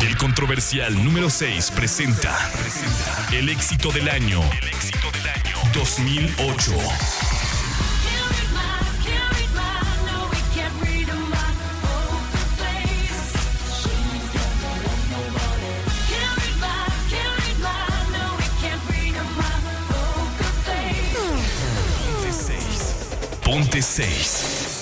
El controversial número 6 presenta, el éxito del año. El éxito del año 2008. Ponte 6.